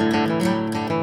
Música